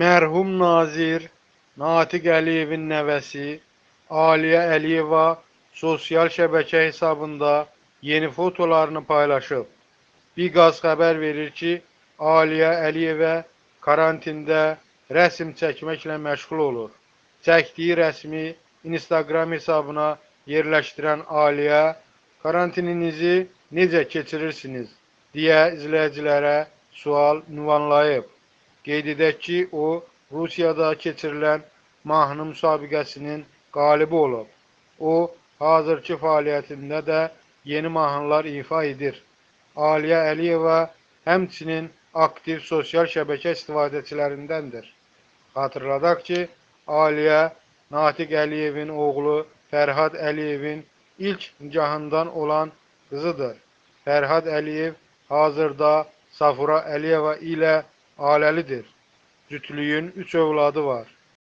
Mərhum nazir Natiq Əliyevin nəvəsi Aliyə Əliyeva sosial şəbəkə hesabında yeni fotolarını paylaşıb. Biqaz xəbər verir ki, Aliyə Əliyevə karantində rəsm çəkməklə məşğul olur. Çəkdiyi rəsmi Instagram hesabına yerləşdirən Aliyə, karantininizi necə keçirirsiniz deyə izləyicilərə sual ünvanlayıb. Qeyd edək ki, o, Rusiyada keçirilən mahnı müsabiqəsinin qalibi olub. O, hazırki fəaliyyətində də yeni mahnılar ifa edir. Aliyə Əliyeva həmçinin aktiv sosial şəbəkə istifadəçilərindəndir. Xatırladaq ki, Aliyə Natiq Əliyevin oğlu Fərhad Əliyevin ilk nikahından olan qızıdır. Fərhad Əliyev hazırda Safura Əliyeva ilə alelidir. Zütlüyün üç evladı var.